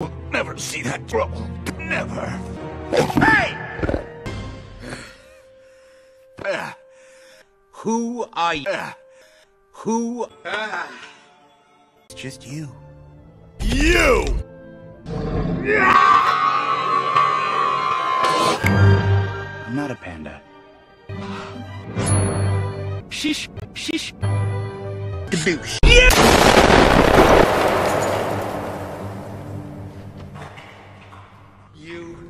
will never see that trouble. Never. Hey! Uh, who are you? Uh, who? Uh, it's just you. You! I'm not a panda. Shish, shish. Kaboosh. Yeah! you.